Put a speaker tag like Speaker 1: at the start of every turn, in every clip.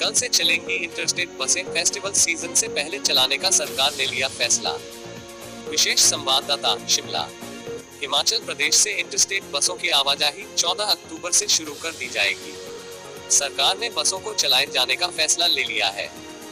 Speaker 1: कल से चलेंगी इंटरस्टेट बसें फेस्टिवल सीजन से पहले चलाने का सरकार ने लिया फैसला विशेष संवाददाता शिमला हिमाचल प्रदेश से इंटरस्टेट बसों की आवाजाही 14 अक्टूबर से शुरू कर दी जाएगी सरकार ने बसों को चलाए जाने का फैसला ले लिया है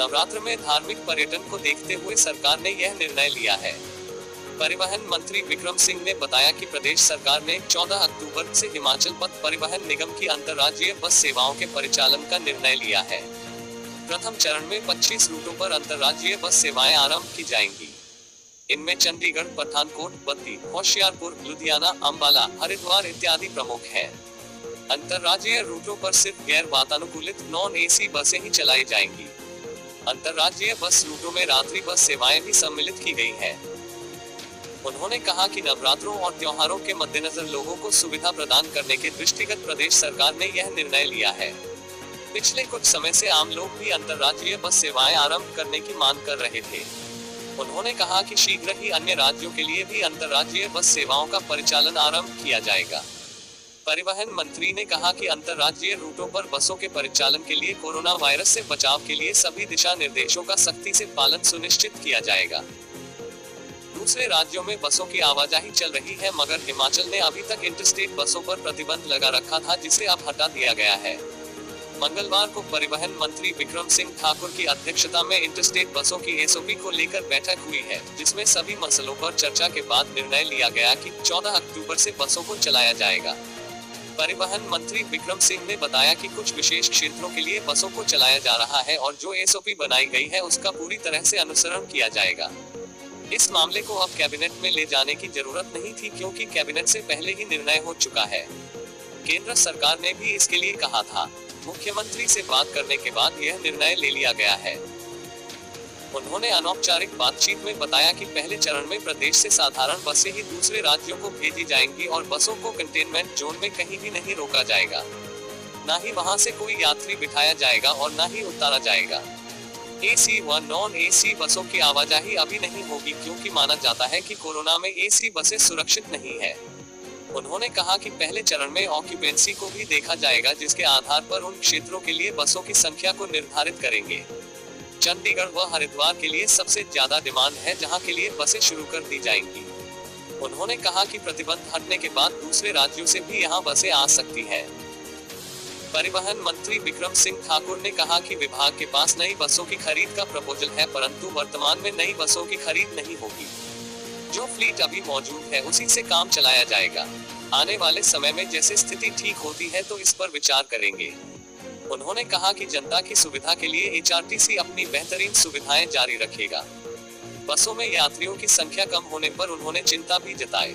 Speaker 1: नवरात्र में धार्मिक पर्यटन को देखते हुए सरकार ने यह निर्णय लिया है परिवहन मंत्री विक्रम सिंह ने बताया कि प्रदेश सरकार ने 14 अक्टूबर से हिमाचल पथ परिवहन निगम की अंतर्राज्यीय बस सेवाओं के परिचालन का निर्णय लिया है प्रथम चरण में 25 रूटों पर अंतर्राज्यीय बस सेवाएं आरंभ की जाएंगी इनमें चंडीगढ़ पठानकोट बद्दी होशियारपुर लुधियाना अम्बाला हरिद्वार इत्यादि प्रमुख है अंतर्राज्यीय रूटों पर सिर्फ गैर वातानुकूलित नॉन एसी बसें ही चलाई जाएंगी अंतर्राज्यीय बस रूटों में रात्रि बस सेवाएं भी सम्मिलित की गई है उन्होंने कहा कि नवरात्रों और त्योहारों के मद्देनजर लोगों को सुविधा प्रदान करने के दृष्टिगत प्रदेश सरकार ने यह निर्णय लिया है पिछले कुछ समय से आम लोग भी अंतर्राज्यीय बस सेवाएं आरंभ करने की मांग कर रहे थे उन्होंने कहा कि शीघ्र ही अन्य राज्यों के लिए भी अंतर्राज्यीय बस सेवाओं का परिचालन आरंभ किया जाएगा परिवहन मंत्री ने कहा कि अंतर्राज्यीय रूटों पर बसों के परिचालन के लिए कोरोना वायरस से बचाव के लिए सभी दिशा निर्देशों का सख्ती से पालन सुनिश्चित किया जाएगा दूसरे राज्यों में बसों की आवाजाही चल रही है मगर हिमाचल ने अभी तक इंटरस्टेट बसों पर प्रतिबंध लगा रखा था जिसे अब हटा दिया गया है मंगलवार को परिवहन मंत्री विक्रम सिंह ठाकुर की अध्यक्षता में इंटरस्टेट बसों की एसओपी को लेकर बैठक हुई है जिसमें सभी मसलों पर चर्चा के बाद निर्णय लिया गया कि 14 अक्टूबर से बसों को चलाया जाएगा परिवहन मंत्री विक्रम सिंह ने बताया कि कुछ विशेष क्षेत्रों के लिए बसों को चलाया जा रहा है और जो एसओपी बनाई गई है उसका पूरी तरह से अनुसरण किया जाएगा इस मामले को अब कैबिनेट में ले जाने की जरूरत नहीं थी क्योंकि कैबिनेट से पहले ही निर्णय हो चुका है केंद्र सरकार ने भी इसके लिए कहा था मुख्यमंत्री से बात करने के बाद यह निर्णय ले लिया गया है उन्होंने अनौपचारिक बातचीत में बताया कि पहले चरण में प्रदेश से साधारण बसें ही दूसरे राज्यों को भेजी जाएंगी और बसों को कंटेनमेंट जोन में कहीं भी नहीं रोका जाएगा न ही वहाँ से कोई यात्री बिठाया जाएगा और न ही उतारा जाएगा एसी व नॉन एसी बसों की आवाजाही अभी नहीं होगी क्योंकि माना जाता है कि कोरोना में एसी बसें सुरक्षित नहीं है उन्होंने कहा कि पहले चरण में ऑक्यूपेंसी को भी देखा जाएगा जिसके आधार पर उन क्षेत्रों के लिए बसों की संख्या को निर्धारित करेंगे चंडीगढ़ व हरिद्वार के लिए सबसे ज्यादा डिमांड है जहाँ के लिए बसे शुरू कर दी जाएंगी उन्होंने कहा कि प्रतिबंध हटने के बाद दूसरे राज्यों से भी यहाँ बसें आ सकती हैं। परिवहन मंत्री विक्रम सिंह ठाकुर ने कहा कि विभाग के पास नई बसों की खरीद का प्रपोजल है परंतु वर्तमान में नई बसों की खरीद नहीं होगी जो फ्लीट अभी मौजूद है उसी से काम चलाया जाएगा आने वाले समय में जैसे स्थिति ठीक होती है तो इस पर विचार करेंगे उन्होंने कहा कि जनता की सुविधा के लिए एच अपनी बेहतरीन सुविधाएं जारी रखेगा बसों में यात्रियों की संख्या कम होने पर उन्होंने चिंता भी जताई